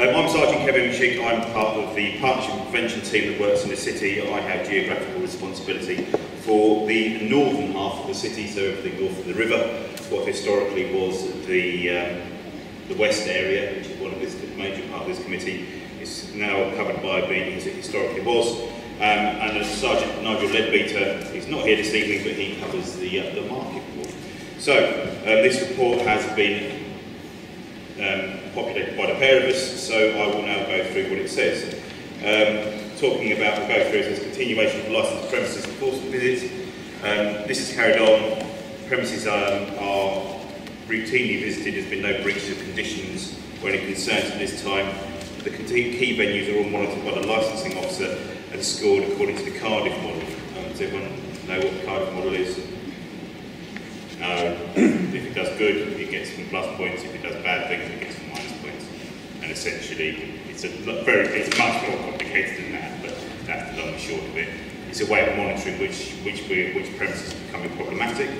Um, I'm Sergeant Kevin Sheik. I'm part of the Partnership and Prevention team that works in the city. I have geographical responsibility for the northern half of the city, so everything north of the river, what historically was the, um, the west area, which is one of this major part of this committee, is now covered by being as it historically was. Um, and as Sergeant Nigel Leadbeater is not here this evening, but he covers the, uh, the market ward. So, um, this report has been um, populated by the pair of us, so I will now go through what it says. Um, talking about, we'll go through as continuation of licensed premises enforcement visits. Um, this is carried on. Premises um, are routinely visited. There's been no breaches of conditions or any concerns at this time. The key venues are all monitored by the licensing officer and scored according to the Cardiff model. Um, does everyone know what the Cardiff model is? If it does good, it gets some plus points. If it does bad things, it gets. And essentially, it's a very, it's much more complicated than that, but that's the long and short of it. It's a way of monitoring which which we, which premises are becoming problematic.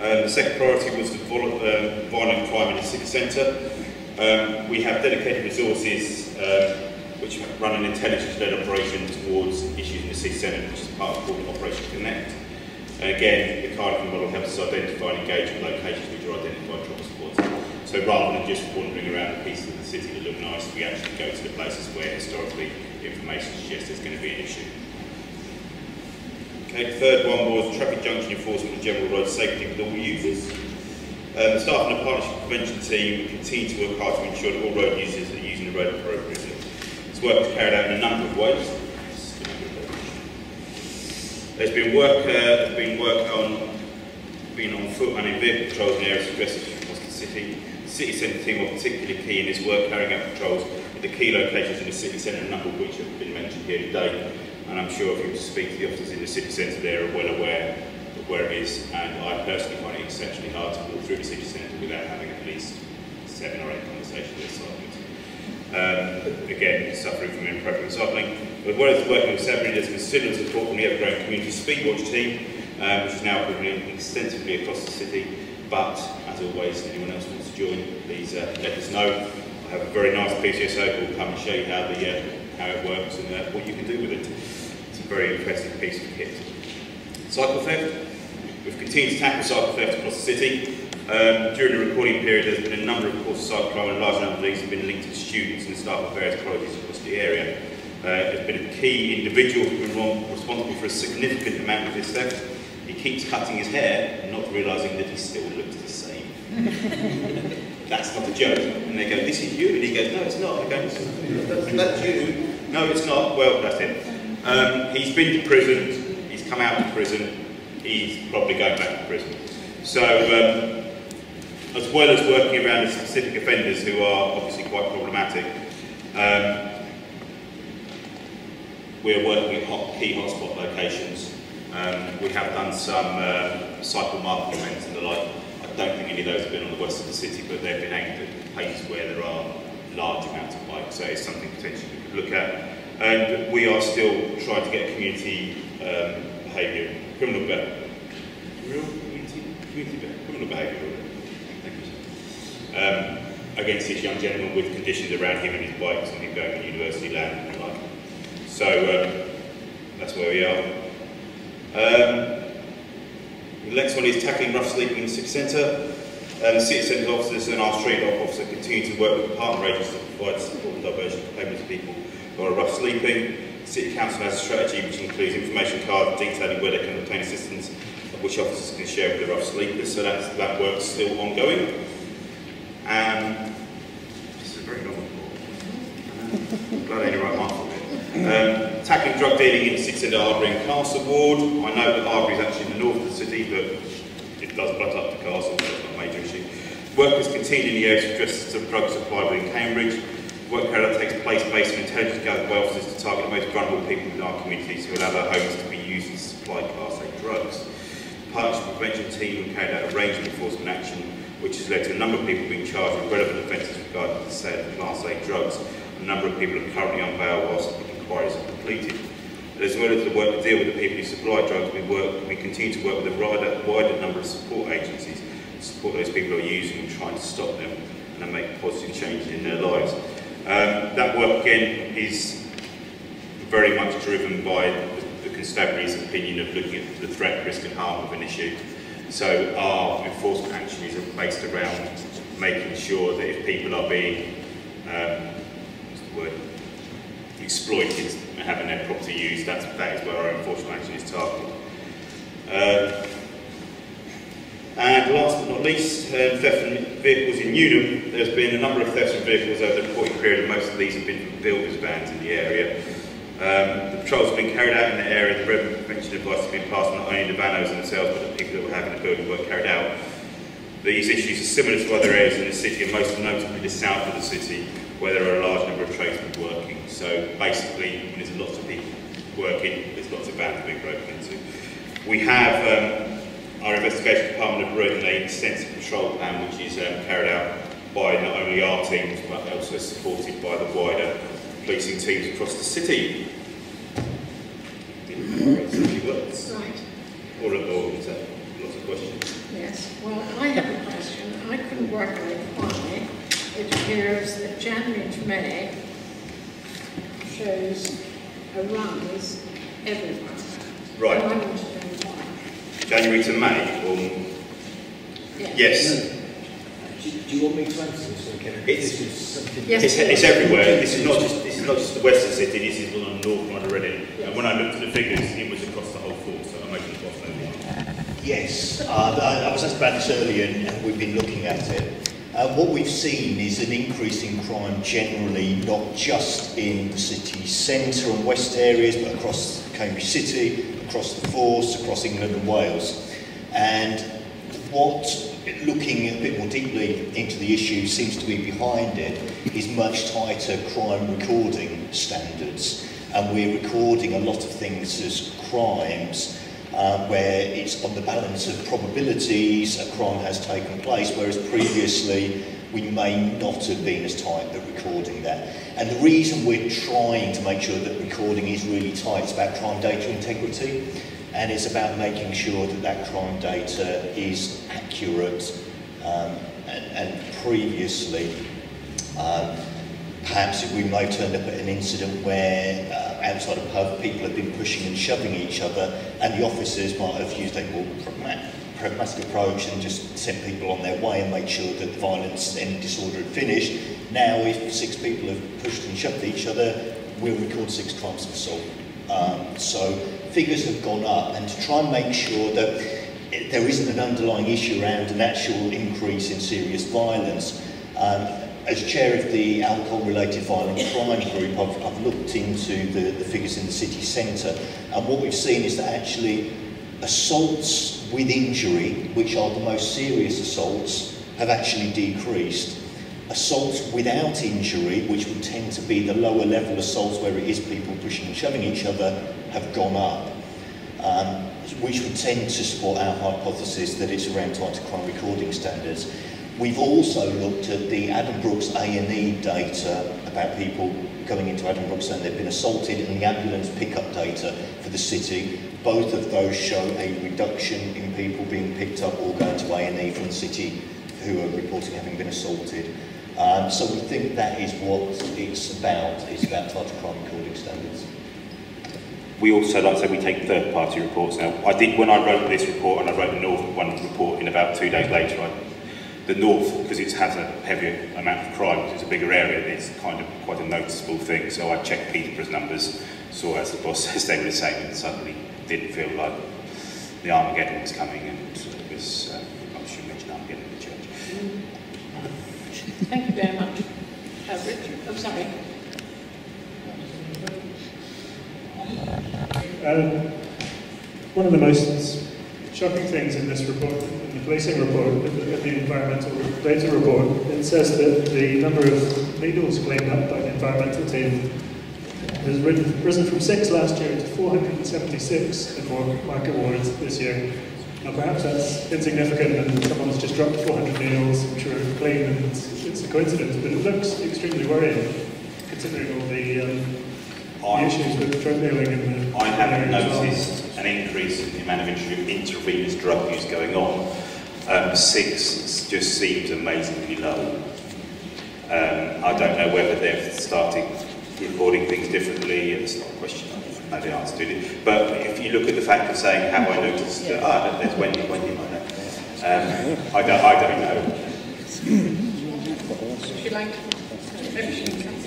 Um, the second priority was the vol uh, violent crime in the city centre. Um, we have dedicated resources um, which run an intelligence-led operation towards issues in the city centre, which is part of called Operation Connect. And again, the Cardiff model helps us identify and engage with locations which are identified trouble spots. So rather than just wandering around the pieces of the city that look nice, we actually go to the places where historically information suggests there's going to be an issue. Okay, the third one was traffic junction enforcement and general road safety with all users. Um, staff and the partnership prevention team continue to work hard to ensure that all road users are using the road appropriately. This work is carried out in a number of ways. There's been work, uh, there's been work on being on foot and in vehicle patrols in areas across the city. City centre team are particularly key in this work, carrying out patrols at the key locations in the city centre, a number of which have been mentioned here today. And I'm sure if you speak to the officers in the city centre, they're well aware of where it is. And I personally find it exceptionally hard to walk through the city centre without having at least seven or eight conversations with cyclists. Um, again, suffering from inappropriate cycling. As well as working with Severn, there's considerable support from the ever-growing community Speedwatch team, um, which is now operating extensively across the city. But, as always, anyone else please uh, let us know. I have a very nice PCSO who will come and show you how, the, uh, how it works and uh, what you can do with it. It's a very impressive piece of kit. Cycle theft. We've continued to tackle cycle theft across the city. Um, during the recording period, there's been a number of courses of cycle crime, and a large number of these have been linked to students and staff of various colleges across the area. Uh, has been a key individual who's been responsible for a significant amount of this theft. He keeps cutting his hair and not realising that he still looks the same. that's not a joke. And they go, this is you. And he goes, no, it's not. I go, that's, that's you. No, it's not. Well, that's it. Um, he's been to prison. He's come out of prison. He's probably going back to prison. So, um, as well as working around the specific offenders who are obviously quite problematic, um, we're working at hot, key hotspot locations. Um, we have done some uh, cycle marketing events and the like. I don't think any of those have been on the west of the city, but they've been aimed at places where there are large amounts of bikes, so it's something potentially we could look at. And we are still trying to get community um, behaviour, criminal behaviour, real community, community criminal behaviour, thank you. Um, against this young gentleman with conditions around him and his bikes and him going on university land and the like. So um, that's where we are. Um, the next one is tackling rough sleeping in the city centre. Um, the city centre officers and our street op officer continue to work with partner agencies to provide support and diversion for to people who are rough sleeping. The City Council has a strategy which includes information cards detailing where they can obtain assistance, which officers can share with the rough sleepers. So that's, that work's still ongoing. Um, this is a very long report. Glad I only write half of. Um, tackling drug dealing in the city Arbury and Castle Ward. I know that Arbury is actually in the north of the city, but it does butt up to Castle, so it's not a major issue. Work has continued in the areas of addresses of drug supply within Cambridge. Work carried out takes place based on intelligence gathered by officers to target the most vulnerable people in our communities who allow their homes to be used to supply Class A drugs. The Partnership Prevention Team carried out a range of enforcement action which has led to a number of people being charged with relevant offences regarding the sale of Class A drugs. A number of people are currently on bail whilst inquiries are completed. As well as the work to deal with the people who supply drugs, we, work, we continue to work with a wider, wider number of support agencies to support those people who are using and trying to stop them and make positive changes in their lives. that work again is very much driven by the, the constabulary's opinion of looking at the threat, risk and harm of an issue. So our enforcement action is based around making sure that if people are being um, exploited and having their property used, that's, that is where our enforcement action is targeted. Uh, and last but not least, um, theft from vehicles in Newnham. There's been a number of thefts from vehicles over the reporting period, and most of these have been from builders' vans in the area. Um, the patrols have been carried out in the area. The relevant prevention advice has been passed not only the vanos themselves, but the people that were having the building work carried out. These issues are similar to other areas in the city, and most notably the south of the city, where there are a large number of tradesmen working. So basically, when there's lots of people working, there's lots of vans being broken into. We have um, our investigation department have written an extensive patrol plan which is um, carried out by not only our teams but also supported by the wider policing teams across the city. Right, of all, is that lots of questions? yes. Well, I have a question. I couldn't work out why it appears that January to May shows a rise everywhere. Right. And I want to know why. January to May, or Yes. yes, Do, do you want me to answer this, or can I? It's- This is something. Yes. it's, it's everywhere. This is not just this is not just the western city. This is one on the north side of Reading. And when I looked at the figures, it was across the whole force. So I'm making it was no Yes, uh, I I was asked about this earlier and and we've been looking at it. Uh, what we've seen is an increase in crime generally, not just in the city centre and west areas, but across Cambridge City, across the Force, across England and Wales. And what, looking a bit more deeply into the issue, seems to be behind it is much tighter crime recording standards. And we're recording a lot of things as crimes uh, where it's on the balance of probabilities a crime has taken place, whereas previously we may not have been as tight at recording that. And the reason we're trying to make sure that recording is really tight is about crime data integrity, and it's about making sure that that crime data is accurate. Um, and, and previously, um, perhaps we may have turned up at an incident where outside a pub people have been pushing and shoving each other and the officers might have used a more pragma- pragmatic approach and just sent people on their way and made sure that the violence and disorder had finished. Now if six people have pushed and shoved each other, we'll record six crimes of assault. Um, so figures have gone up and to try and make sure that there isn't an underlying issue around an actual increase in serious violence. Um, as chair of the alcohol-related violent crime group, I've, I've looked into the, the figures in the city centre, and what we've seen is that actually assaults with injury, which are the most serious assaults, have actually decreased. Assaults without injury, which would tend to be the lower level assaults where it is people pushing and shoving each other, have gone up. Um, which would tend to support our hypothesis that it's around tighter crime recording standards. We've also looked at the Addenbrooke's A&E data about people coming into Addenbrooke's saying they've been assaulted and the ambulance pickup data for the city. Both of those show a reduction in people being picked up or going to A&E from the city who are reporting having been assaulted. Um, so we think that is what it's about. It's about tighter crime recording standards. We also, like I said, we take third-party reports now. I did when I wrote this report, and I wrote the North one report in about two days later. I, the North, because it has a heavier amount of crime, because it's a bigger area, it's kind of quite a noticeable thing. So I checked Peterborough's numbers, saw as the boss says they were the same, and suddenly didn't feel like the Armageddon was coming, and it was. Uh, I should mention Armageddon in the church. Thank you very much. Uh, Richard, I'm sorry. Um, one of the most shocking things in this report, in the policing report, in the, environmental data report, it says that the number of needles cleaned up by the environmental team has risen, from six last year to 476 in market awards this year. Now perhaps that's insignificant and someone's just dropped 400 needles, which are clean and it's, it's a coincidence, but it looks extremely worrying considering all the, um, the issues with drug dealing in the I haven't noticed an increase in the amount of intravenous drug use going on. Um, six just seems amazingly low. Um, I don't know whether they've started recording things differently. It's not a question I know the answer to it. But if you look at the fact of saying, have I noticed that ah, there's Wendy, Wendy like that? Um, I don't, I don't know. Would you like to? she can come.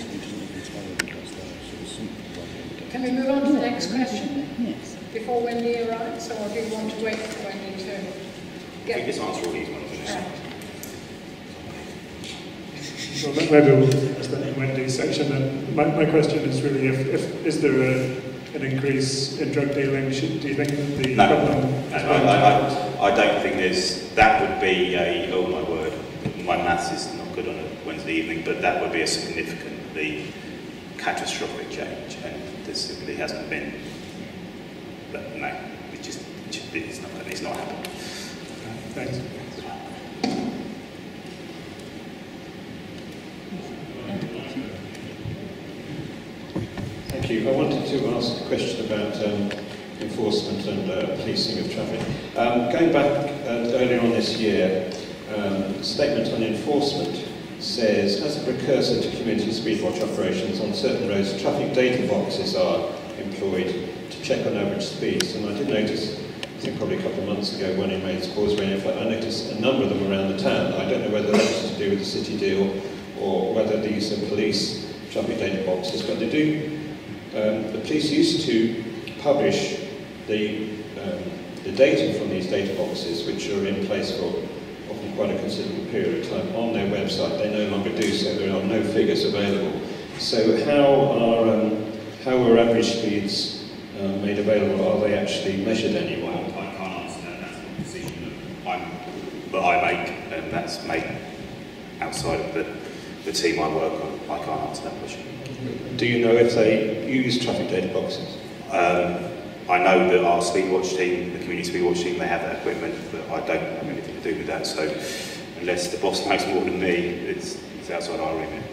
Can we move on to the next question? Yes. Before Wendy arrives, or do you want to wait for Wendy to I think get? this answer all these ones. isn't it? Well, maybe we'll start in Wendy's section then. My, my question is really if, if is there a, an increase in drug dealing? Should, do you think that the No. problem I, I, I, I don't think there's, that would be a, oh my word, my maths is not good on a Wednesday evening, but that would be a significantly catastrophic change, and there simply hasn't been, but no, it just, it just- it's not, it's not happening. Thanks. Thank you. I wanted to ask a question about um, enforcement and uh, policing of traffic. Um, going back uh, earlier on this year, um, statement on enforcement says, as a precursor to community speed watch operations on certain roads, traffic data boxes are employed to check on average speeds. And I did notice, I think probably a couple of months ago when in Maid's Causeway, in fact, I noticed a number of them around the town. I don't know whether that was to do with the city deal or whether these are police traffic data boxes, but they do um, the police used to publish the, um, the data from these data boxes, which are in place for often quite a considerable period of time, on their website. They no longer do so. There are no figures available. So how are, um, how are average speeds um, made available? Are they actually measured anywhere? I can't answer that, that's not a decision that I'm, that I make, and that's made outside of the, the team I work on. I can't answer that question. Do you know if they use traffic data boxes? Um, I know that our Speedwatch team, the community Speedwatch team, they have that equipment, but I don't have anything to do with that. So unless the boss knows more than me, it's, it's outside our remit.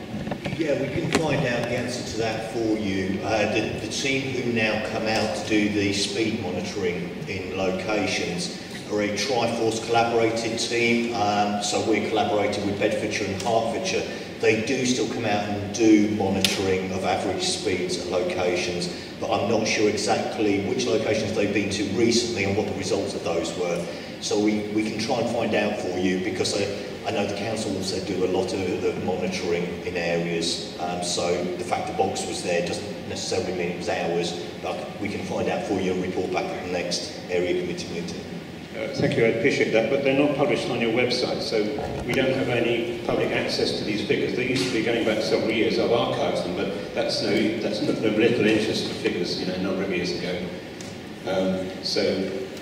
Yeah, we can find out the answer to that for you. Uh, the, the team who now come out to do the speed monitoring in locations are a Triforce collaborated team. Um, so we're collaborating with Bedfordshire and Hertfordshire. They do still come out and do monitoring of average speeds at locations, but I'm not sure exactly which locations they've been to recently and what the results of those were. So we, we can try and find out for you because I, I know the council also do a lot of monitoring in areas. Um, so the fact the box was there doesn't necessarily mean it was ours, but we can find out for you and report back at the next area committee meeting. Uh, thank you, I appreciate that, but they're not published on your website, so we don't have any public access to these figures. They used to be going back several years. I've archived them, but that's no, that's of little interest for figures, you know, a number of years ago. Um, so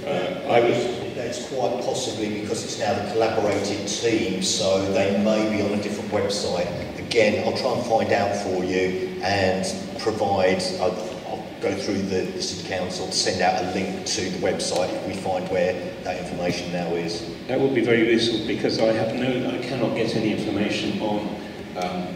uh, I was That's quite possibly because it's now the collaborated team, so they may be on a different website. Again, I'll try and find out for you and provide, I'll, I'll go through the, the City Council to send out a link to the website if we find where that information now is. That would be very useful because I have no, I cannot get any information on um,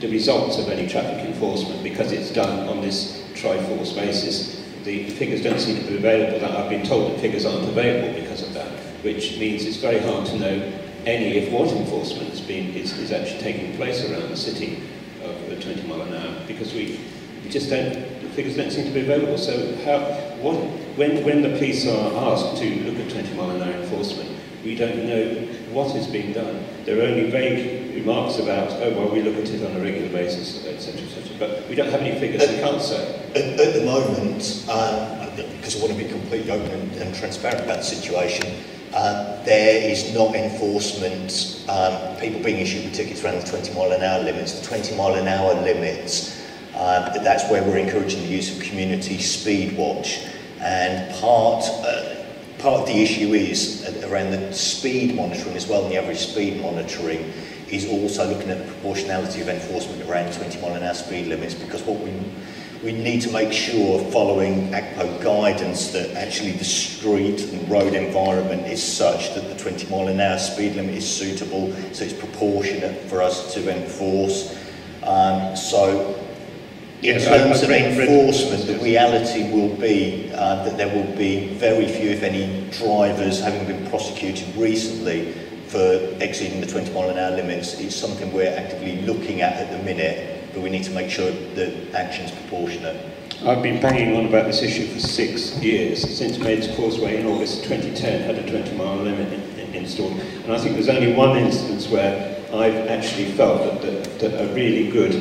the results of any traffic enforcement because it's done on this Triforce basis. The figures don't seem to be available. That I've been told that figures aren't available because of that, which means it's very hard to know any if what enforcement is being is, is actually taking place around the city of the 20 mile an hour because we, we just don't the figures don't seem to be available. So how what when when the police are asked to look at 20 mile an hour enforcement, we don't know what is being done. There are only vague remarks about oh well we look at it on a regular basis etc etc. But we don't have any figures. We can't say. At, at the moment, um, because I want to be completely open and, and transparent about the situation, um, there is not enforcement, um, people being issued with tickets around the 20 mile an hour limits. The 20 mile an hour limits, um, that's where we're encouraging the use of community speed watch. And part, uh, part of the issue is uh, around the speed monitoring as well, and the average speed monitoring is also looking at the proportionality of enforcement around 20 mile an hour speed limits because what we we need to make sure, following ACPO guidance, that actually the street and road environment is such that the 20 mile an hour speed limit is suitable, so it's proportionate for us to enforce. Um, so, in Yes, terms of enforcement, the reality will be uh, that there will be very few, if any, drivers having been prosecuted recently for exceeding the 20 mile an hour limits. It's something we're actively looking at at the minute, but we need to make sure that action's proportionate. I've been banging on about this issue for six years, since Maids Causeway in August 2010 had a 20 mile limit in, in, installed. And I think there's only one instance where I've actually felt that, that, that a really good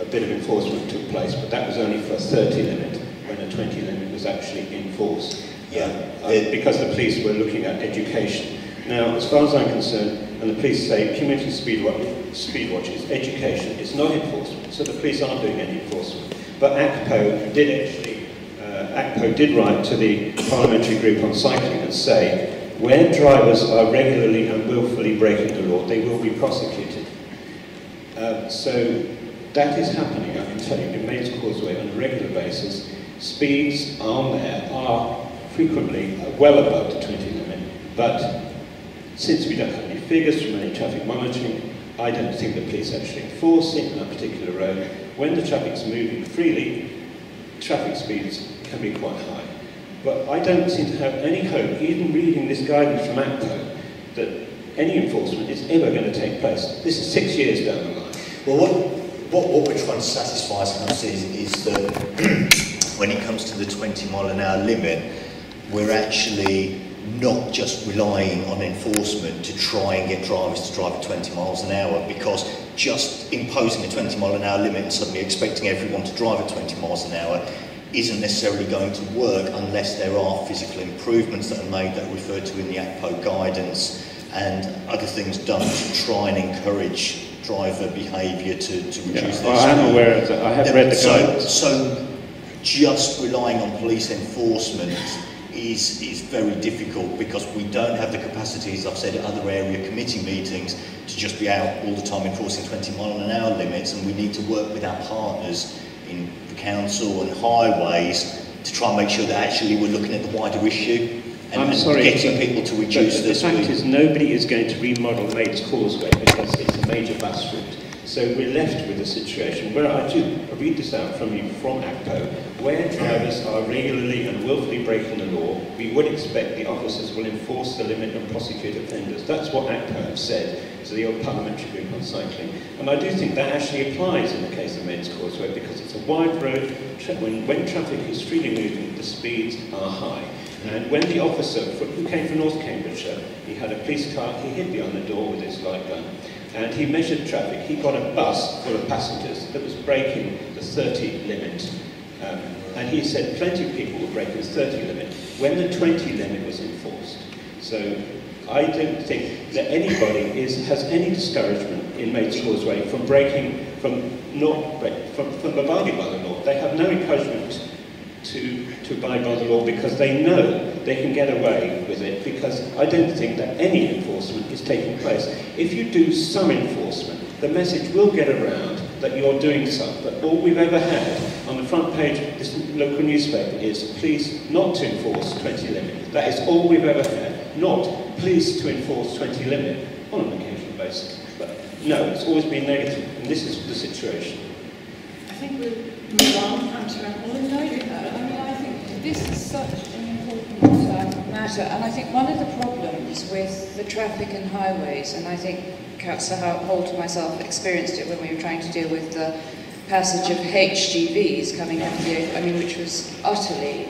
a bit of enforcement took place, but that was only for a 30 limit, when a 20 limit was actually enforced. Yeah. Uh, because the police were looking at education. Now, as far as I'm concerned, and the police say community speed, watch, speed watches, education, it's not enforcement, so the police aren't doing any enforcement. But ACPO did actually, uh, ACPO did write to the parliamentary group on cycling and say, where drivers are regularly and willfully breaking the law, they will be prosecuted. Uh, so that is happening, I can tell you, in Maids Causeway on a regular basis. Speeds on there are frequently well above the 20 limit, but since we don't have any figures from any traffic monitoring, I don't think the police actually enforcing a particular road. When the traffic's moving freely, traffic speeds can be quite high. But I don't seem to have any hope, even reading this guidance from ACPO, that any enforcement is ever going to take place. This is six years down the line. Well, what, what, what we're trying to satisfy as is, is that when it comes to the 20 mile an hour limit, we're actually not just relying on enforcement to try and get drivers to drive at 20 miles an hour because just imposing a 20 mile an hour limit and suddenly expecting everyone to drive at 20 miles an hour isn't necessarily going to work unless there are physical improvements that are made that are referred to in the ACPO guidance and other things done to try and encourage driver behaviour to, to reduce Yeah, their well, I am aware of that. I have read the so, guidance. So just relying on police enforcement is, is very difficult because we don't have the capacity, as I've said at other area committee meetings, to just be out all the time enforcing 20 mile an hour limits and we need to work with our partners in the council and highways to try and make sure that actually we're looking at the wider issue and, I'm and sorry, getting people to reduce the their fact speed. is nobody is going to remodel Maids Causeway because it's a major bus route. So we're left with a situation where I do read this out from you from ACPO, where drivers are regularly and willfully breaking the law, we would expect the officers will enforce the limit and prosecute offenders. That's what ACPO have said to the old parliamentary group on cycling. And I do think that actually applies in the case of Maids Causeway because it's a wide road, when, when traffic is freely moving, the speeds are high. And when the officer who came from North Cambridgeshire, he had a police car, he hid behind the door with his light gun, and he measured traffic. He got a bus full of passengers that was breaking the 30 limit. Um, and he said plenty of people were breaking the 30 limit when the 20 limit was enforced. So I don't think that anybody is, has any discouragement in Maids Causeway from breaking, from not from, from abiding by the law. They have no encouragement to, to abide by the law because they know they can get away with it because I don't think that any enforcement is taking place. If you do some enforcement, the message will get around that you're doing some. But all we've ever had on the front page of this local newspaper is please not to enforce 20 limit. That is all we've ever had. Not please to enforce 20 limit on an occasional basis. But no, it's always been negative, and this is the situation. I think we'll move on, Councillor Well, Hall. no, I mean, I think this is such an important um, matter, and I think one of the problems with the traffic and highways, and I think Councillor Ho- Holt and myself experienced it when we were trying to deal with the passage of HGVs coming of the, I mean, which was utterly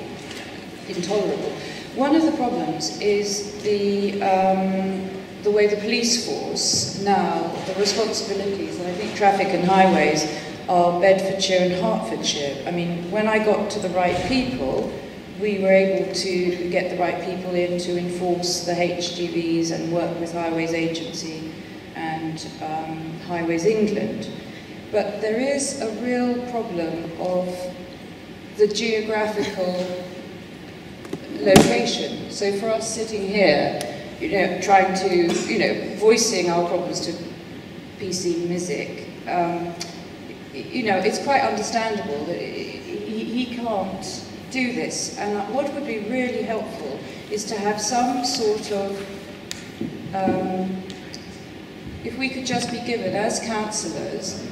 intolerable. One of the problems is the um, the way the police force now, the responsibilities, and I think traffic and highways are Bedfordshire and Hertfordshire. I mean, when I got to the right people, we were able to get the right people in to enforce the HGVs and work with Highways Agency and um, Highways England. But there is a real problem of the geographical location. So for us sitting here, you know, trying to, you know, voicing our problems to PC Music, um, you know, it's quite understandable that he, he can't do this. And what would be really helpful is to have some sort of, um, if we could just be given as councillors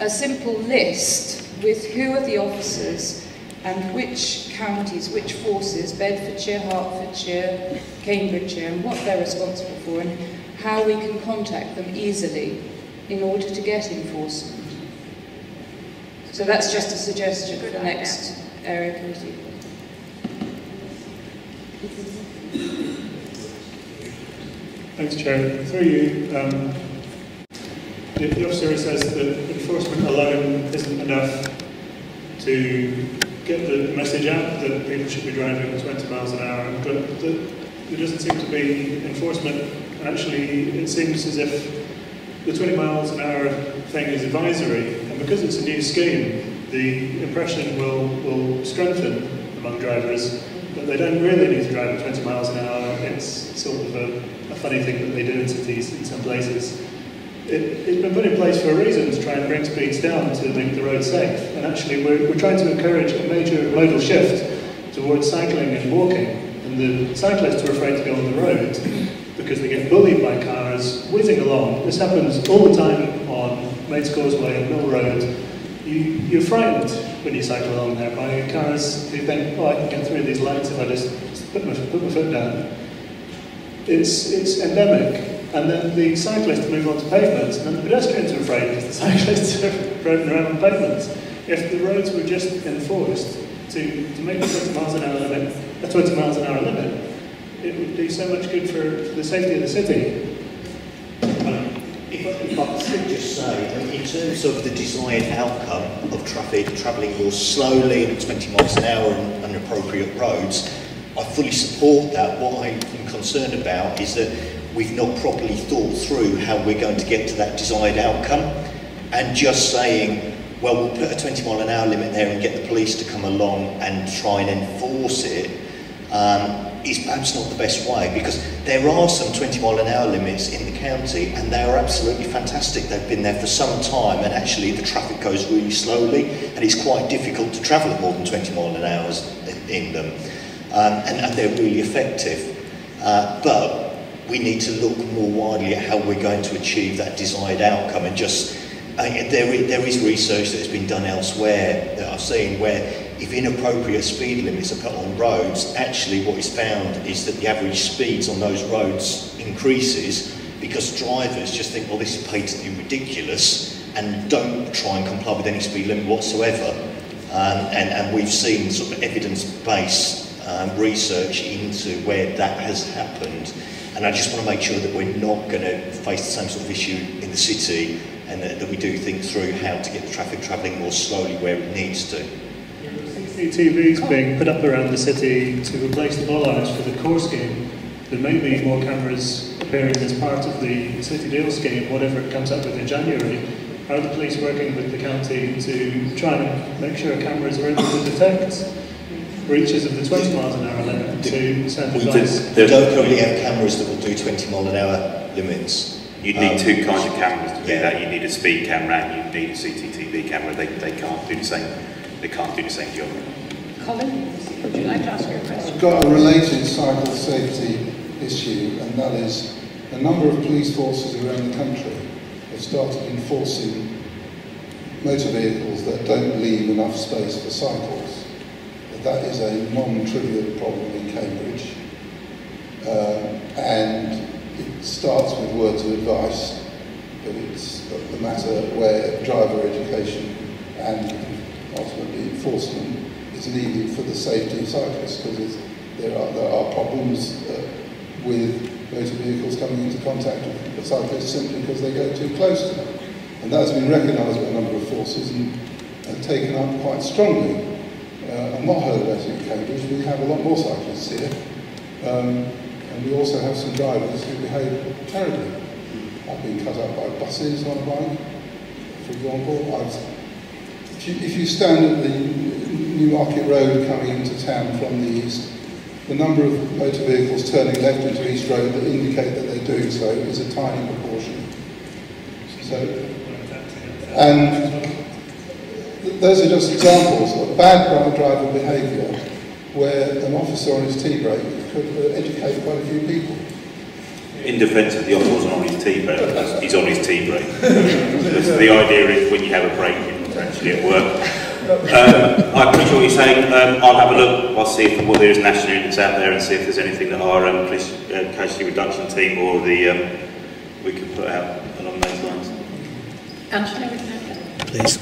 a simple list with who are the officers and which counties, which forces, Bedfordshire, Hertfordshire, Cambridgeshire, and what they're responsible for, and how we can contact them easily in order to get enforcement. So that's just a suggestion for the next area committee. Thanks, Chair. Through you, um, the, the officer says that enforcement alone isn't enough to get the message out that people should be driving 20 miles an hour, but the, there doesn't seem to be enforcement. Actually, it seems as if the 20 miles an hour thing is advisory, because it's a new scheme, the impression will, will strengthen among drivers that they don't really need to drive at 20 miles an hour. It's sort of a, a funny thing that they do in cities in some places. It, it's been put in place for a reason to try and bring speeds down to make the road safe. And actually, we're, we're trying to encourage a major modal shift towards cycling and walking. And the cyclists are afraid to go on the road because they get bullied by cars whizzing along. This happens all the time Maid's Causeway Mill Road. You, you're frightened when you cycle along there by cars who think, oh, I can get through these lights if I just, just put, my, put my foot down. It's, it's endemic. And then the cyclists move on to pavements, and then the pedestrians are afraid because the cyclists are driving around on pavements. If the roads were just enforced to, to make the 20 miles an hour limit a 20 miles an hour limit, it would do so much good for the safety of the city. If, if I could just say, in terms of the desired outcome of traffic travelling more slowly and 20 miles an hour on appropriate roads, I fully support that. What I'm concerned about is that we've not properly thought through how we're going to get to that desired outcome. And just saying, well, we'll put a 20 mile an hour limit there and get the police to come along and try and enforce it um, is perhaps not the best way because there are some 20 mile an hour limits in the county and they are absolutely fantastic. They've been there for some time and actually the traffic goes really slowly and it's quite difficult to travel at more than 20 mile an hour in them. Um, and, and they're really effective. Uh, but we need to look more widely at how we're going to achieve that desired outcome and just uh, there, there is research that has been done elsewhere that I've seen where if inappropriate speed limits are put on roads, actually what is found is that the average speeds on those roads increases because drivers just think, well, this is patently ridiculous and don't try and comply with any speed limit whatsoever. Um, and, and we've seen sort of evidence-based um, research into where that has happened. And I just want to make sure that we're not going to face the same sort of issue in the city and that, that we do think through how to get the traffic travelling more slowly where it needs to. CCTVs being put up around the city to replace the bollards for the core scheme. There may be more cameras appearing as part of the city deal scheme, whatever it comes up with in January. Are the police working with the county to try and make sure cameras are able to detect breaches of the 20 miles an hour limit to send We advice? don't, we don't currently have cameras that will do 20 mile an hour limits. You'd need Um, two kinds of cameras to do yeah. that. You need a speed camera and you need a CCTV camera. They, they can't do the same. They can't do the same job. Colin, would you like to ask your question? I've got a related cycle safety issue, and that is a number of police forces around the country have started enforcing motor vehicles that don't leave enough space for cycles. That is a non-trivial problem in Cambridge, um, and it starts with words of advice, but it's a matter where driver education and ultimately enforcement is needed for the safety of cyclists because there are, there are problems uh, with motor vehicles coming into contact with cyclists simply because they go too close to them. And that's been recognised by a number of forces and, and taken up quite strongly. Uh, I'm not heard about it in Cambridge, we have a lot more cyclists here. Um, and we also have some drivers who behave terribly. I've been cut up by buses on a bike, for example. I've, if, you, stand at the Newmarket Road coming into town from the east, the number of motor vehicles turning left into East Road that indicate that they're doing so is a tiny proportion. So, and those are just examples of bad driver behaviour where an officer on his T-brake could uh, educate quite a few people. In defence of the officer on his tea break, he's on his tea break. So the idea is when you have a break, actually at work. Um, I appreciate what you're saying. Um, I'll have a look. I'll see if what there is national units out there and see if there's anything that our um, police uh, casualty reduction team or the um, we can put out along those lines. Angela, would you like that? Please.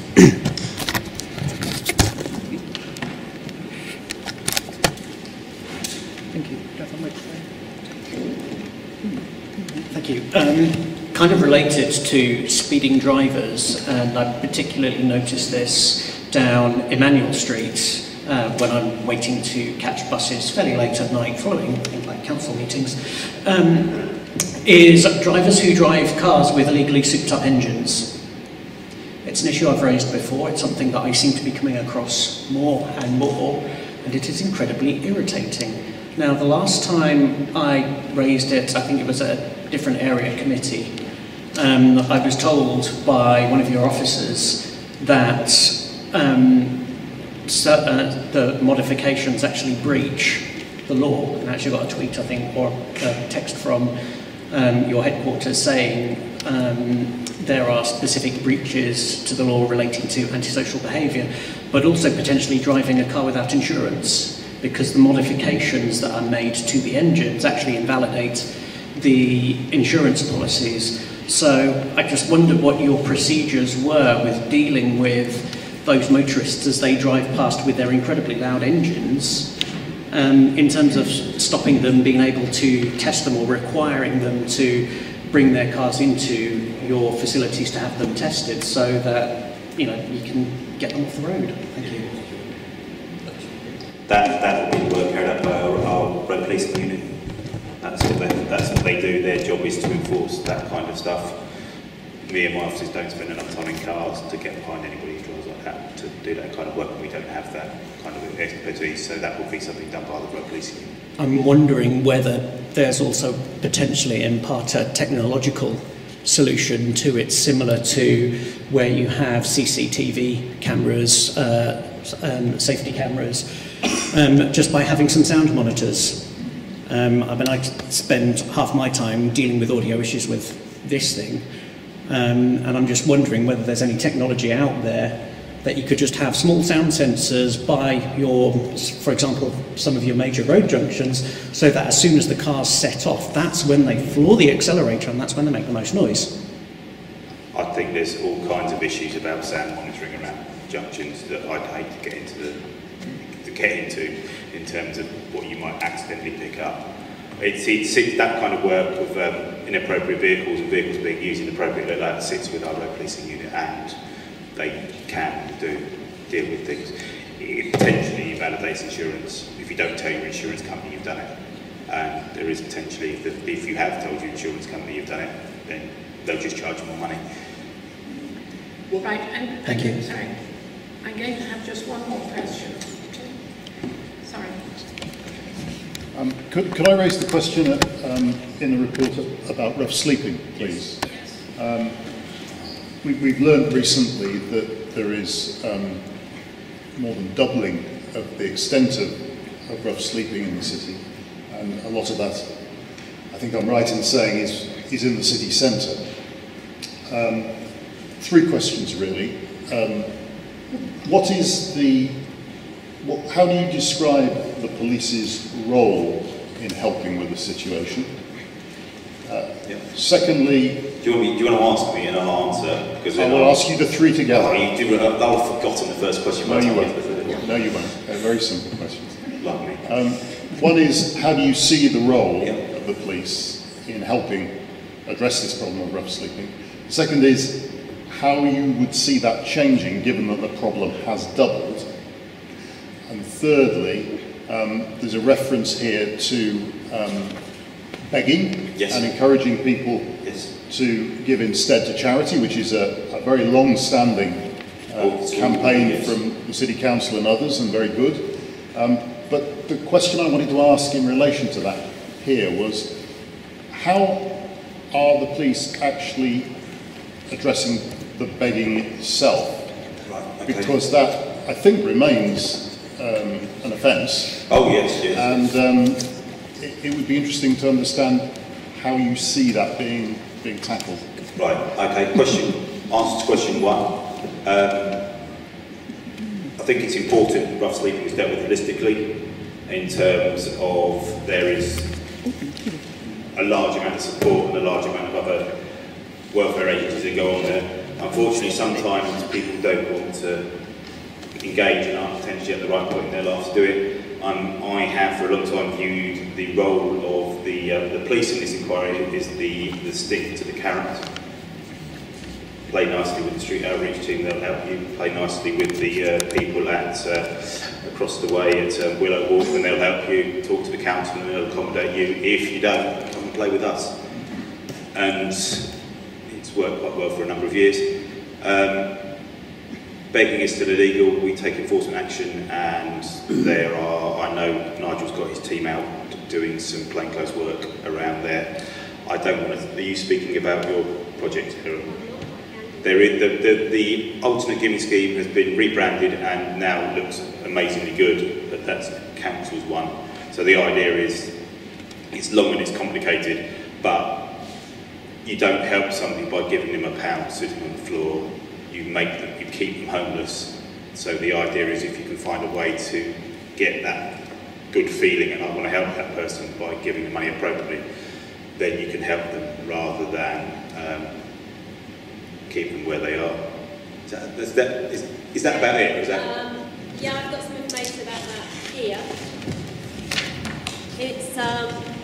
Thank you. Do I have a microphone? Thank you. Kind of related to speeding drivers, and I particularly noticed this down Emmanuel Street uh, when I'm waiting to catch buses fairly late at night following things like council meetings, um, is drivers who drive cars with illegally souped up engines. It's an issue I've raised before, it's something that I seem to be coming across more and more, and it is incredibly irritating. Now, the last time I raised it, I think it was a different area committee, um, I was told by one of your officers that um, so, uh, the modifications actually breach the law. And I actually got a tweet, I think, or a text from um, your headquarters saying um, there are specific breaches to the law relating to antisocial behaviour, but also potentially driving a car without insurance because the modifications that are made to the engines actually invalidate the insurance policies. So I just wondered what your procedures were with dealing with those motorists as they drive past with their incredibly loud engines um, in terms of stopping them, being able to test them or requiring them to bring their cars into your facilities to have them tested so that you know you can get them off the road. Thank you. That, that will be worked out by our, our unit. That's what, they, that's what they do. Their job is to enforce that kind of stuff. Me and my officers don't spend enough time in cars to get behind anybody who drives like that to do that kind of work. We don't have that kind of expertise, so that will be something done by the road policing. I'm wondering whether there's also potentially in part a technological solution to it, similar to where you have CCTV cameras, uh, um, safety cameras, um, just by having some sound monitors. Um, I mean, I spend half my time dealing with audio issues with this thing, um, and I'm just wondering whether there's any technology out there that you could just have small sound sensors by your, for example, some of your major road junctions, so that as soon as the cars set off, that's when they floor the accelerator and that's when they make the most noise. I think there's all kinds of issues about sound monitoring around junctions that I'd hate to get into the, to get into in terms of what you might accidentally pick up. It's, it's, it's that kind of work with um, inappropriate vehicles and vehicles being used inappropriately that sits with our road policing unit and they can do deal with things. It potentially invalidates insurance. If you don't tell your insurance company you've done it, and there is potentially, if, if you have told your insurance company you've done it, then they'll just charge you more money. Right, and... Thank you. Sorry. I'm going to have just one more question. Sorry. Um, could, could I raise the question um, in the report about rough sleeping, please? Um, we, we've learned recently that there is um, more than doubling of the extent of, of rough sleeping in the city, and a lot of that, I think I'm right in saying, is, is in the city centre. Um, three questions really. Um, what is the, what, how do you describe the police's role in helping with the situation? Uh, Yeah. Secondly, Do you, want me, do you want to ask me and I'll answer? Because I then will I'll- ask you the three together. you do, I'll have forgotten the first question. No, you won't. get No, you won't. They're very simple questions. Like me. Um, one is, how do you see the role Yeah. of the police in helping address this problem of rough sleeping? Second is, how you would see that changing given that the problem has doubled. And thirdly, um, there's a reference here to um, begging Yes. and encouraging people Yes. to give instead to charity, which is a, a very long-standing uh, Oh, campaign yes. from the City Council and others, and very good. Um, but the question I wanted to ask in relation to that here was, how are the police actually addressing the begging itself? Right, okay. Because that, I think, remains um, an offence. Oh, yes, yes. And um, it, it would be interesting to understand how you see that being, being tackled. Right, okay, question, answer to question one. Um, I think it's important rough sleeping is dealt with holistically in terms of there is a large amount of support and a large amount of other welfare agencies that go on there. Unfortunately, sometimes people don't want to engage and aren't potentially at the right point in their life to do it. Um, I have for a long time viewed the role of the, uh, the police in this inquiry is the, the stick to the carrot. Play nicely with the street outreach team, they'll help you. Play nicely with the uh, people at uh, across the way at uh, Willow Walk and they'll help you. Talk to the council and they'll accommodate you. If you don't, come and play with us. And it's worked quite well for a number of years. Um, begging is still illegal. We take enforcement action, and there are. I know Nigel's got his team out doing some plainclothes work around there. I don't want to. Are you speaking about your project here? There is, the, the, the alternate giving scheme has been rebranded and now looks amazingly good, but that's council's one. So the idea is, it's long and it's complicated, but you don't help somebody by giving them a pound sitting on the floor. You make them, keep them homeless. So the idea is if you can find a way to get that good feeling and I want to help that person by giving the money appropriately, then you can help them rather than um, keep them where they are. Is that, is that, is, is that about it? That? Um, yeah, I've got some information about that here. It's, um,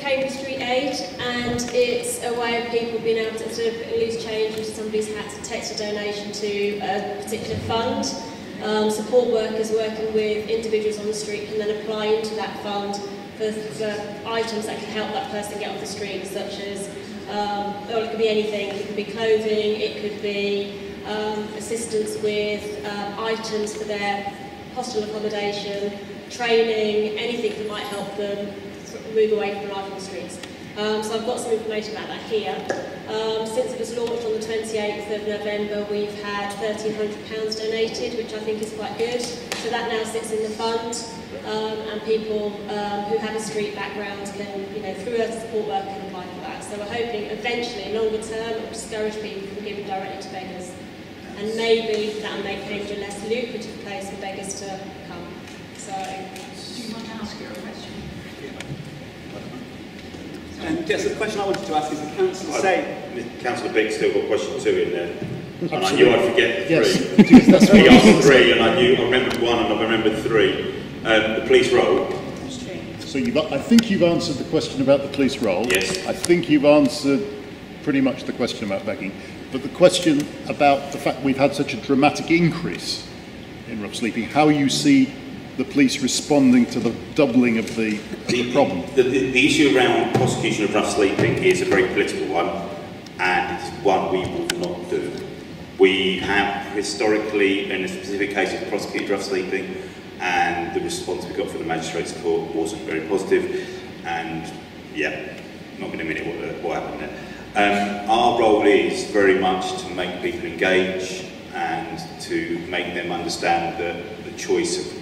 Cambridge Street Aid, and it's a way of people being able to, instead of loose change into somebody's hat, to text a donation to a particular fund. Um, support workers working with individuals on the street can then apply into that fund for, for items that can help that person get off the street, such as, um, well, it could be anything. It could be clothing, it could be um, assistance with um, items for their hostel accommodation, training, anything that might help them sort move away from life on the streets. Um, so I've got some information about that here. Um, since it was launched on the 28th of November, we've had £1,300 donated, which I think is quite good. So that now sits in the fund, um, and people um, who have a street background can, you know, through a support work can apply for that. So we're hoping eventually, longer term, it will discourage people from giving directly to beggars. And maybe that'll make Cambridge a less lucrative place for beggars to come. So, Do you want to ask your question? Um, yes, the question I wanted to ask is the council say... Councillor Bick's still got question two in there. And I knew I'd forget the Yes, three. it is, that's he asked gonna three, and I knew I remembered one, and I remembered three. Um, the police role. So you've, I think you've answered the question about the police role. Yes. I think you've answered pretty much the question about begging. But the question about the fact we've had such a dramatic increase in rough sleeping, how you see the police responding to the doubling of the, of the problem. The, the, the issue around prosecution of rough sleeping is a very political one, and it's one we will not do. We have historically, in a specific cases, prosecuted rough sleeping, and the response we got from the magistrates court wasn't very positive. And yeah, not going to minute what, what happened there. Um, our role is very much to make people engage and to make them understand that the choice of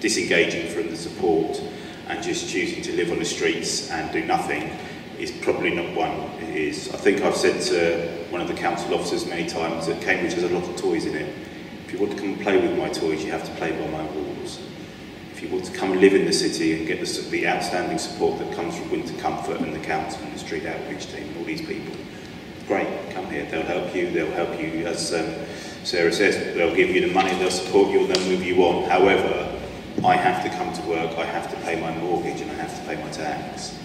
disengaging from the support and just choosing to live on the streets and do nothing is probably not one it is. I think I've said to one of the council officers many times that Cambridge has a lot of toys in it. If you want to come and play with my toys, you have to play by my rules. If you want to come and live in the city and get the, the outstanding support that comes from Winter Comfort and the council and the street outreach team and all these people, great, come here, they'll help you, they'll help you, as um, Sarah says, they'll give you the money, they'll support you, they'll move you on. However, I have to come to work, I have to pay my mortgage, and I have to pay my tax.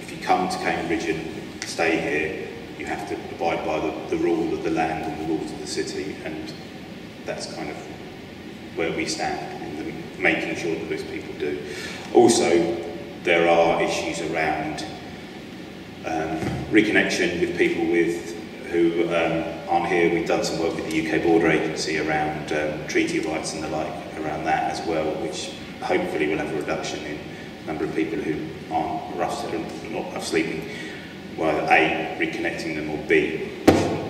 If you come to Cambridge and stay here, you have to abide by the, the rule of the land and the rules of the city, and that's kind of where we stand in the, making sure that those people do. Also, there are issues around um, reconnection with people with who um, aren't here. We've done some work with the UK Border Agency around um, treaty rights and the like around that as well, which hopefully will have a reduction in the number of people who aren't rough, not rough sleeping, while A, reconnecting them, or B,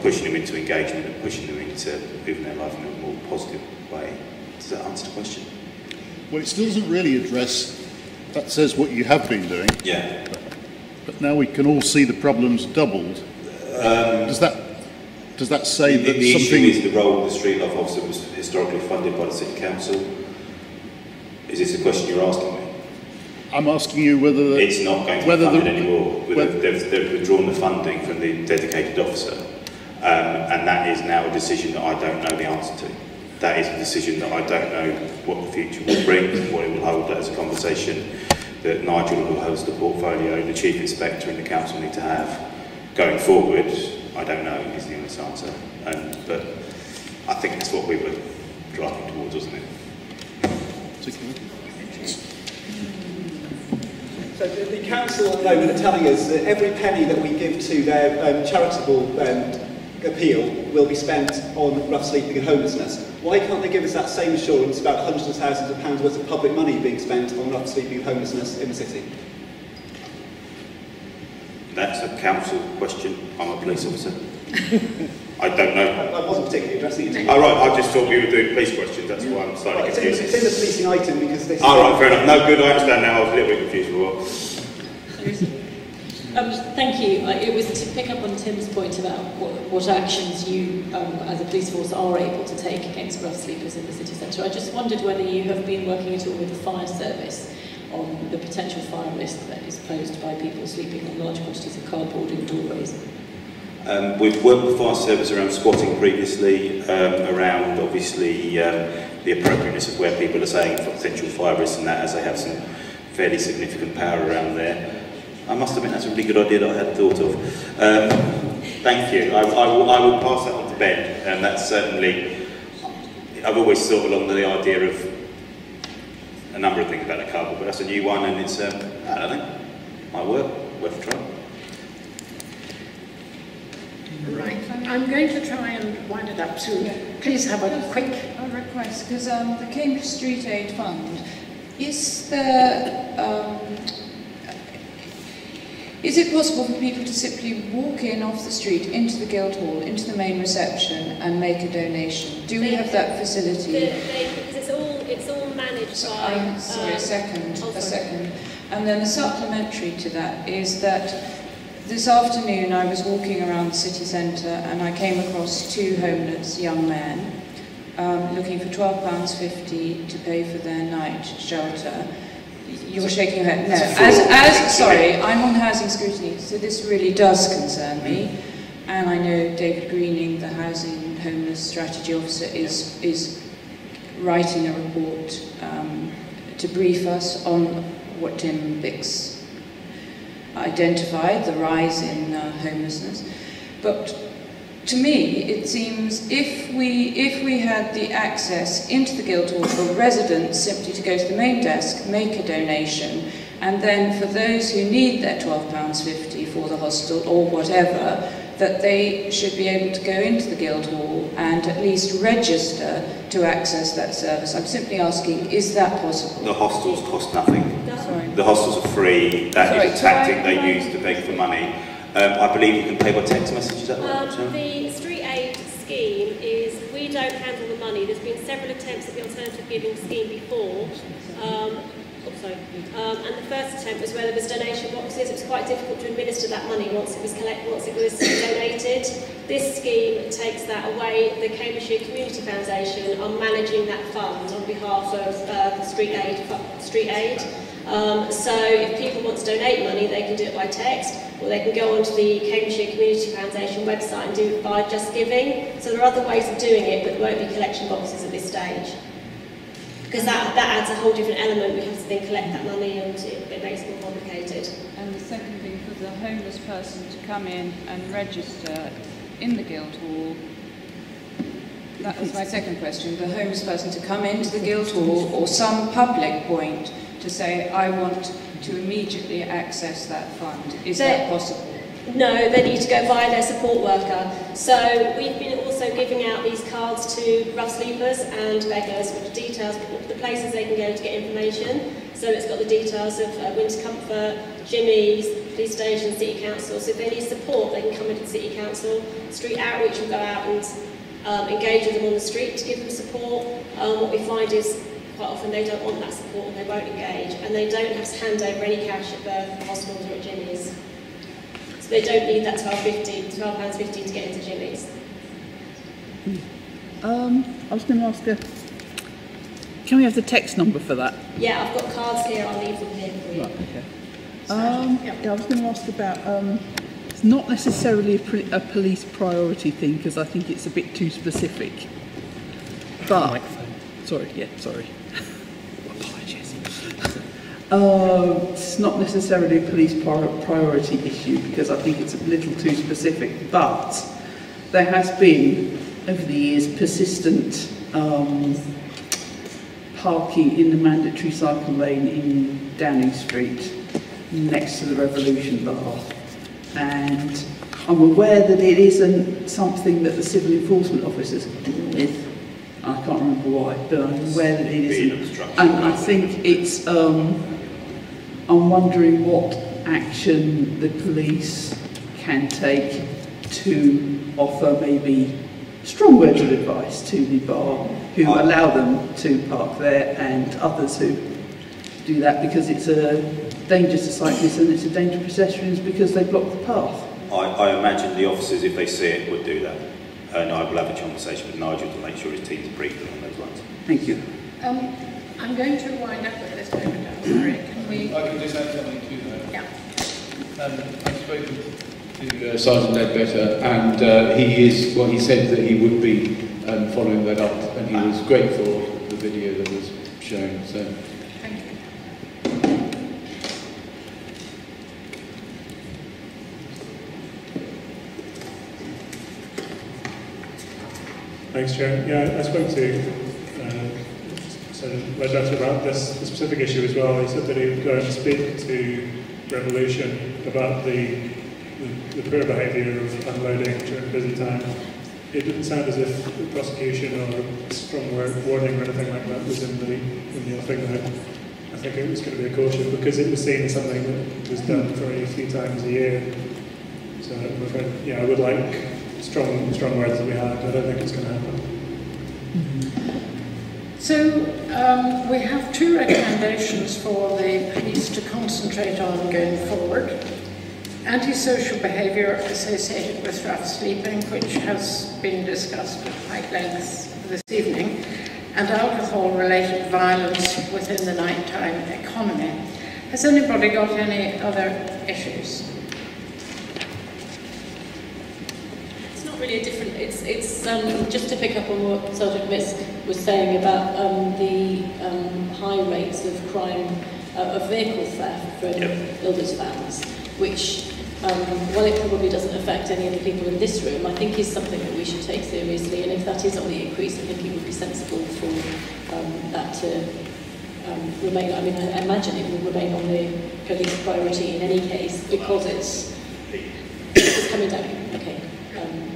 pushing them into engagement and pushing them into living their life in a more positive way. Does that answer the question? Well, it still doesn't really address, that says what you have been doing, Yeah. but now we can all see the problems doubled. Um, does that does that say The, that the issue is the role of the street life officer was historically funded by the city council. Is this a question you're asking me? I'm asking you whether the, It's not going to be funded the, anymore. whether- They've, they've withdrawn the funding from the dedicated officer. Um, and that is now a decision that I don't know the answer to. That is a decision that I don't know what the future will bring, what it will hold. That is a conversation that Nigel, who holds the portfolio, the chief inspector and the council need to have. Going forward, I don't know is the honest answer. And, but I think that's what we were driving towards, wasn't it? So the, the council at the moment are telling us that every penny that we give to their um, charitable um, appeal will be spent on rough sleeping and homelessness. Why can't they give us that same assurance about hundreds of thousands of pounds worth of public money being spent on rough sleeping and homelessness in the city? That's a council question. I'm a police officer. I don't know. I, I wasn't particularly addressing it to you. All right, I just thought we were doing police questions. That's why I'm slightly Well, it's, in the, confused. it's in the policing item because this. All right, fair enough. No, good. I understand now. I was a little bit confused for a while. Um, thank you. Uh, it was to pick up on Tim's point about what, what actions you, um, as a police force, are able to take against rough sleepers in the city centre. I just wondered whether you have been working at all with the fire service on the potential fire risk that is posed by people sleeping on large quantities of cardboard in doorways. Um, we've worked with fire service around squatting previously, um, around obviously um, the appropriateness of where people are saying for potential fire risks and that, as they have some fairly significant power around there. I must admit that's a really good idea that I hadn't thought of. Um, thank you. I, I, will, I will pass that on to Ben, and that's certainly. I've always thought along the idea of a number of things about the cardboard, but that's a new one, and it's um, I don't know, might work, worth a try. Right, I'm going to try and wind it up, so please have a quick... A request, because um, the Cambridge Street Aid Fund, is there, um, is it possible for people to simply walk in off the street into the Guildhall, into the main reception and make a donation? Do we have that The, facility? they, because it's all it's all managed So, by. um, sorry, um, a second, oh, a second. And then the supplementary to that is that this afternoon I was walking around the city centre and I came across two homeless young men um, looking for £12.50 to pay for their night shelter. You're shaking your head. No, as, as, sorry, I'm on housing scrutiny, so this really does concern me. And I know David Greening, the housing homeless strategy officer, is, is writing a report um, to brief us on what Tim Bick's identified, the rise in uh, homelessness. But to me, it seems if we, if we had the access into the Guildhall for residents simply to go to the main desk, make a donation, and then for those who need their £12.50 for the hostel or whatever, that they should be able to go into the Guildhall and at least register to access that service. I'm simply asking, is that possible? The hostels cost nothing. Sorry. The hostels are free. That is Sorry, a tactic I- they can I- use to beg for money. Um, I believe you can pay by text message. Is that right? Um, the street aid scheme is we don't handle the money. There's been several attempts at the alternative giving scheme before. Um, Um, and the first attempt was where there was donation boxes. It was quite difficult to administer that money once it was collect, once it was donated. This scheme takes that away. The Cambridgeshire Community Foundation are managing that fund on behalf of uh, street aid. Street aid. Um, so if people want to donate money, they can do it by text, or they can go onto the Cambridgeshire Community Foundation website and do it by Just Giving. So there are other ways of doing it, but there won't be collection boxes at this stage. Because that, that adds a whole different element. We have to then collect that money and it, makes it more complicated. And the second thing, for the homeless person to come in and register in the Guildhall, that was my second question, the homeless person to come into the Guildhall or some public point to say, I want to immediately access that fund. Is that possible? No, they need to go via their support worker. So we've been also giving out these cards to rough sleepers and beggars with the details, places they can go to get information. So it's got the details of uh, Winter Comfort, Jimmy's, police station, city council. So if they need support, they can come into city council. Street outreach will go out and um, engage with them on the street to give them support. Um, what we find is quite often they don't want that support and they won't engage, and they don't have to hand over any cash at the hospitals or at Jimmy's. So they don't need that £12.50 £12 to get into Jimmy's. Um, I was going to ask a can we have the text number for that? Yeah, I've got cards here. I'll leave them here for you. Right, okay. Um, yeah, I was going to ask about, um, it's not necessarily a, a police priority thing because I think it's a bit too specific. But, sorry, yeah, sorry. Apologies. Uh, it's not necessarily a police pri- priority issue because I think it's a little too specific. But there has been, over the years, persistent um, parking in the mandatory cycle lane in Downing Street next to the Revolution Bar. And I'm aware that it isn't something that the civil enforcement officers deal with. I can't remember why, but I'm aware that it isn't. And I think it's, um, I'm wondering what action the police can take to offer maybe strong words of advice to the bar who I- allow them to park there and others who do that because it's a danger to cyclists and it's a danger to pedestrians because they block the path. I, I imagine the officers, if they see it, would do that. And I will have a conversation with Nigel to make sure his team's briefed on those lines. Thank you. Um, I'm going to wind up with this paper now, sorry. Can we? I can just add something to that. Yeah. Um, I've spoken to uh, Sergeant Ledbetter, and uh, he is, well, he said that he would be um, following that up, and he was grateful for the video that was shown. So, Thank you. Thanks, Chair. Yeah, I spoke to uh, Sergeant Ledbetter about this, specific issue as well. He said that he would go and speak to Revolution about the, the, poor behaviour of unloading during busy time. It didn't sound as if prosecution or strong word, warning or anything like that was in the, in the. I think it was going to be a caution because it was seen as something that was done very few times a year. So, I'm afraid, yeah, I would like strong, strong words that we had. I don't think it's going to happen. So um, we have two recommendations for the police to concentrate on going forward. Antisocial behaviour associated with rough sleeping, which has been discussed at high length this evening, and alcohol-related violence within the nighttime economy. Has anybody got any other issues? It's not really a different. It's it's um, just to pick up on what Sergeant Misk was saying about um, the um, high rates of crime uh, of vehicle theft from builders' vans, which. Um, while it probably doesn't affect any of the people in this room, I think is something that we should take seriously. And if that is on the increase, I think it would be sensible for um, that to um, remain. I mean, I imagine it will remain on the police priority in any case because it's it's coming down. Okay. Um,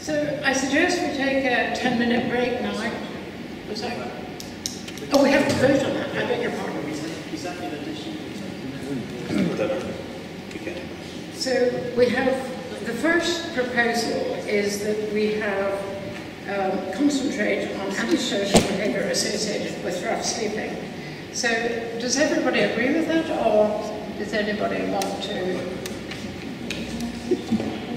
So I suggest we take a 10-minute break now. Was that? Oh, we have to vote on that. I beg your pardon. Is that in addition? So we have, the first proposal is that we have um, concentrate on antisocial behaviour associated with rough sleeping. So does everybody agree with that or does anybody want to?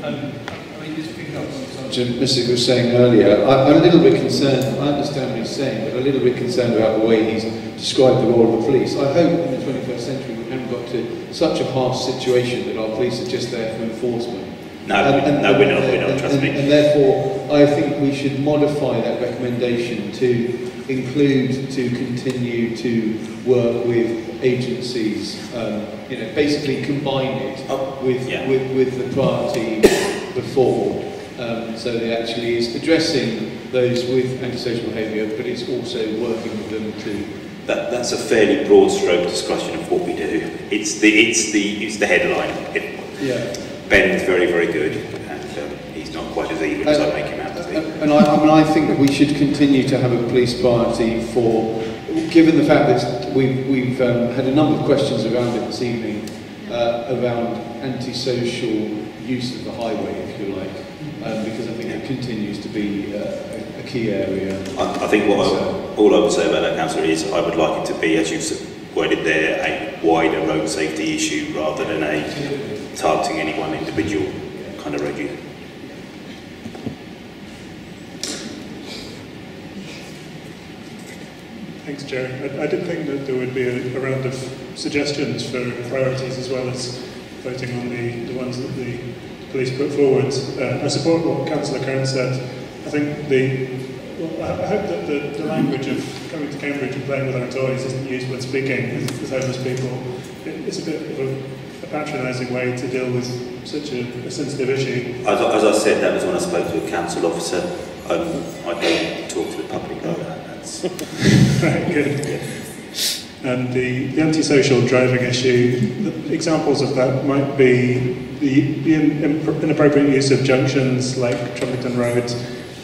um, I mean, just picking up on what Sergeant Missick was saying earlier, I, I'm a little bit concerned, I understand what he's saying, but a little bit concerned about the way he's described the role of the police. I hope in the 21st century we haven't got to such a harsh situation that our police are just there for enforcement. No, no, we're not, we're not, and- trust and- me. And therefore, I think we should modify that recommendation to include to continue to work with agencies, um, you know, basically combine it Oh, with, with, with the priority before. Um, so that actually is addressing those with antisocial behaviour, but it's also working with them to That, that's a fairly broad stroke discussion of what we do. It's the, it's the, it's the headline. It, Yeah. Ben's very, very good, and um, he's not quite as evil as I make him out to be. And I, I mean, I think that we should continue to have a police priority for, given the fact that we've, we've um, had a number of questions around it this evening, uh, around antisocial use of the highway, if you like, um, because I think it continues to be uh, key area. I, I think what I, all I would say about that, Councillor, is I would like it to be, as you've s- worded there, a wider road safety issue rather than a targeting any one individual kind of road user. Thanks, Jerry. I, I did think that there would be a, a round of suggestions for priorities as well as voting on the, the ones that the police put forward. Uh, I support what Councillor Kern said. I think the, well, I hope that the, the language of coming to Cambridge and playing with our toys isn't used when speaking with, homeless people. It, it's a bit of a, a patronising way to deal with such a, a sensitive issue. As, I- as I said, that was when I spoke to a council officer. Um, I don't talk to the public like that. That's Right, good. And the, the antisocial driving issue, examples of that might be the, the in, in- inappropriate use of junctions like Trumpington Road,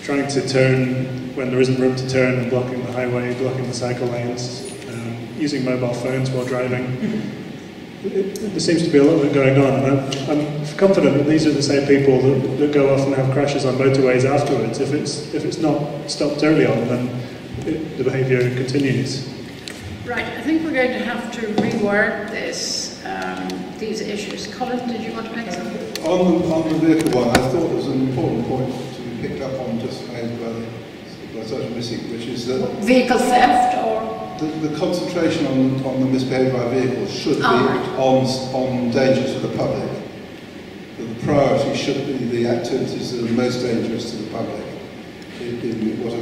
trying to turn when there isn't room to turn and blocking the highway, blocking the cycle lanes, um, using mobile phones while driving. It, there seems to be a lot of it going on, and I'm, I'm confident that these are the same people that, that go off and have crashes on motorways afterwards. If it's, if it's not stopped early on, then it, the behaviour continues. Right, I think we're going to have to reword this, um, these issues. Colin, did you want to make something? On the, on the vehicle one, I thought there was an important point to be picked up on just made by, the, by Sergeant Missing, which is that Vehicle theft or? the, the concentration on, on the misbehaviour by vehicles should be Oh. on, on danger to the public. That the priority should be the activities that are most dangerous to the public. In, in what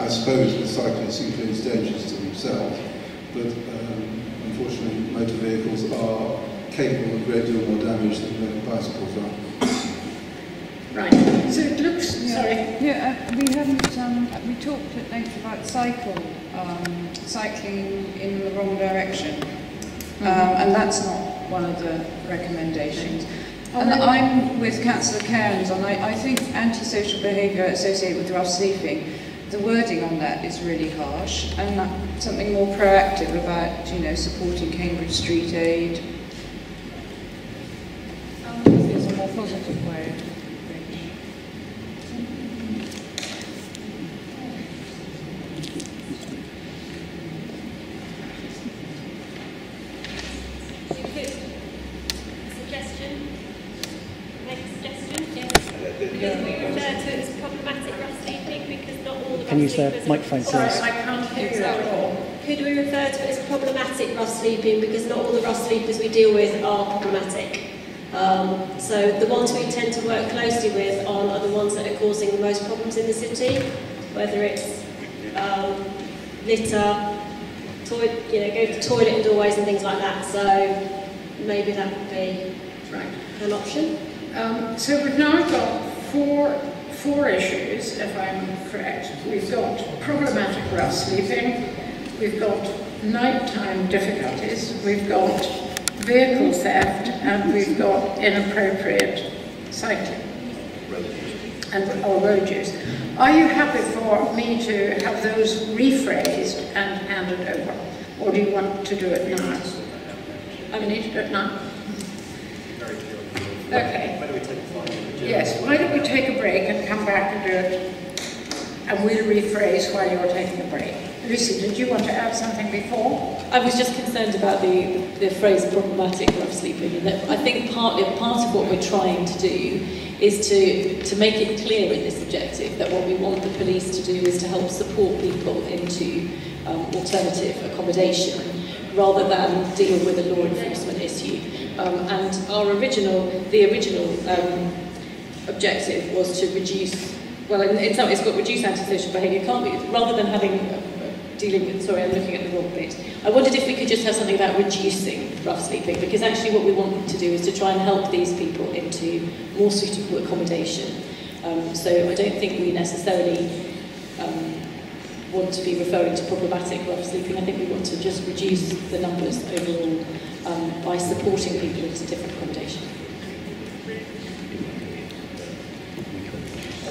I I suppose, with cyclists includes dangers to themselves, but um, unfortunately motor vehicles are capable of a great deal more damage than bicycles are. Right, so it looks, sorry. Yeah, uh, we haven't, um, we talked at length about cycle, um, cycling in the wrong direction. Um, and that's not one of the recommendations. And Oh, really? I'm with Councillor Cairns on, I, I think antisocial behaviour associated with rough sleeping, the wording on that is really harsh, and that, something more proactive about, you know, supporting Cambridge Street Aid. Um, There's a more positive way of Suggestion? Make a suggestion? Yes. Because we refer to it as problematic rough sleeping because not all the Can you rough use the sleepers- microphone, Sorry, please? I can't hear you at all. Could we refer to it as problematic rough sleeping because not all the rough sleepers we deal with are problematic? Um, so the ones we tend to work closely with on are the ones that are causing the most problems in the city, whether it's um, litter, toilet, you know, go to the toilet and doorways and things like that. So maybe that would be Right. an option. Um, so we've now got four, four issues, if I'm correct. We've got problematic rough sleeping, we've got nighttime difficulties, we've got vehicle theft, and we've got inappropriate cycling and or road use. Are you happy for me to have those rephrased and handed over, or do you want to do it now? I need to do it now. Okay. Yes, why don't we take a break and come back and do it, and we'll rephrase while you're taking a break. Lucy, did you want to add something before? I was just concerned about the, the phrase problematic rough sleeping, and that I think partly part of what we're trying to do is to, to make it clear in this objective that what we want the police to do is to help support people into um, alternative accommodation rather than deal with a law enforcement issue. Um, and our original, the original um, objective was to reduce, well, in, in some ways, it's got reduce antisocial behaviour, can't we? Rather than having, uh, dealing with, sorry, I'm looking at the wrong bit. I wondered if we could just have something about reducing rough sleeping, because actually what we want to do is to try and help these people into more suitable accommodation. Um, so I don't think we necessarily um, want to be referring to problematic rough sleeping. I think we want to just reduce the numbers overall um, by supporting people into different accommodation.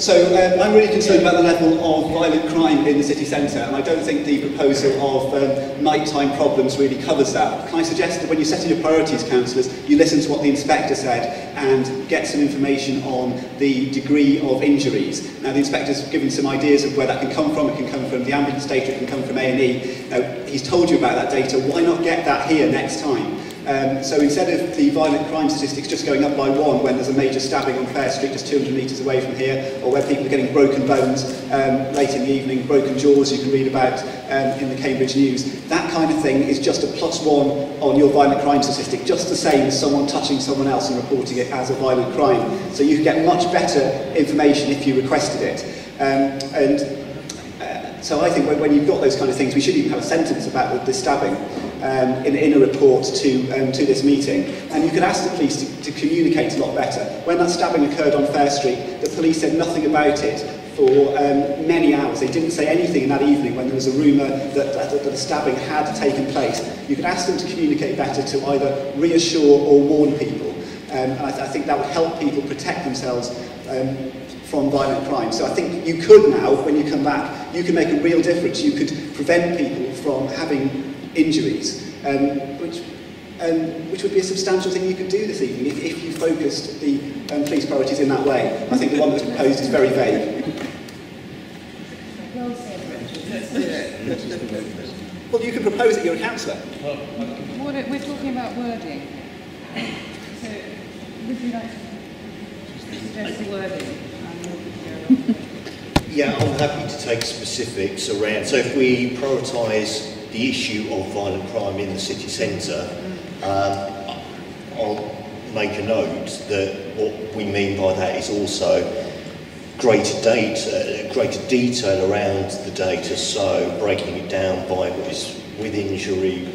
So um, I'm really concerned about the level of violent crime in the city centre, and I don't think the proposal of um, nighttime problems really covers that. Can I suggest that when you set in your priorities, councillors, you listen to what the inspector said and get some information on the degree of injuries. Now, the inspector's given some ideas of where that can come from. It can come from the ambulance data, it can come from A&E. Now, he's told you about that data. Why not get that here next time? Um, so instead of the violent crime statistics just going up by one when there's a major stabbing on Fair Street just 200 metres away from here, or where people are getting broken bones um, late in the evening, broken jaws you can read about um, in the Cambridge News, that kind of thing is just a plus one on your violent crime statistic, just the same as someone touching someone else and reporting it as a violent crime. So you get much better information if you requested it. Um, and So I think when, when you've got those kind of things, we should even have a sentence about the stabbing um, in, in a report to, um, to this meeting. And you could ask the police to, to communicate a lot better. When that stabbing occurred on Fair Street, the police said nothing about it for um, many hours. They didn't say anything in that evening when there was a rumour that, that, that the stabbing had taken place. You could ask them to communicate better to either reassure or warn people. Um, and I, th I think that would help people protect themselves um, from violent crime. So I think you could now, when you come back, you can make a real difference. You could prevent people from having injuries, um, which, um, which would be a substantial thing you could do this evening if, if you focused the um, police priorities in that way. I think the one that's proposed is very vague. Well, you can propose it, you're a councillor. What, we're talking about wording. So, would you like to suggest the wording? Yeah, I'm happy to take specifics around. So if we prioritise the issue of violent crime in the city centre, um, I'll make a note that what we mean by that is also greater data, greater detail around the data, so breaking it down by what is with injury,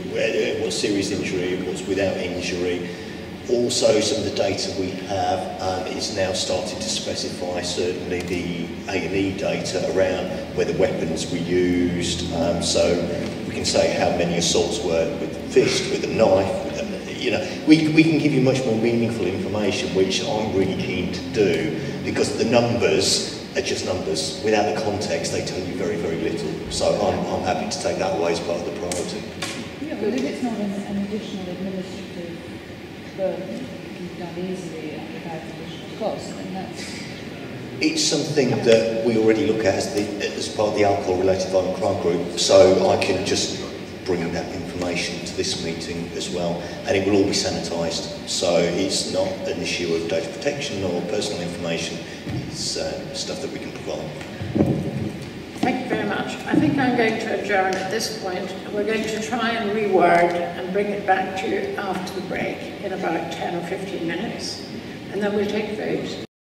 what's serious injury, what's without injury, also, some of the data we have um, is now starting to specify certainly the A&E data around whether weapons were used. Um, so we can say how many assaults were with a fist, with a knife, with a, you know, we, we can give you much more meaningful information, which I'm really keen to do, because the numbers are just numbers. Without the context, they tell you very, very little. So I'm, I'm happy to take that away as part of the priority. Yeah, but if it's not an, an additional can be done easily without additional cost, then that's... It's something that we already look at as, the, as part of the alcohol-related violent crime group, so I can just bring that information to this meeting as well, and it will all be sanitised. So it's not an issue of data protection or personal information, it's uh, stuff that we can provide. Thank you very much. I think I'm going to adjourn at this point. We're going to try and reword and bring it back to you after the break in about 10 or 15 minutes, and then we'll take a vote.